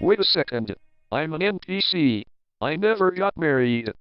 Wait a second. I'm an NPC. I never got married.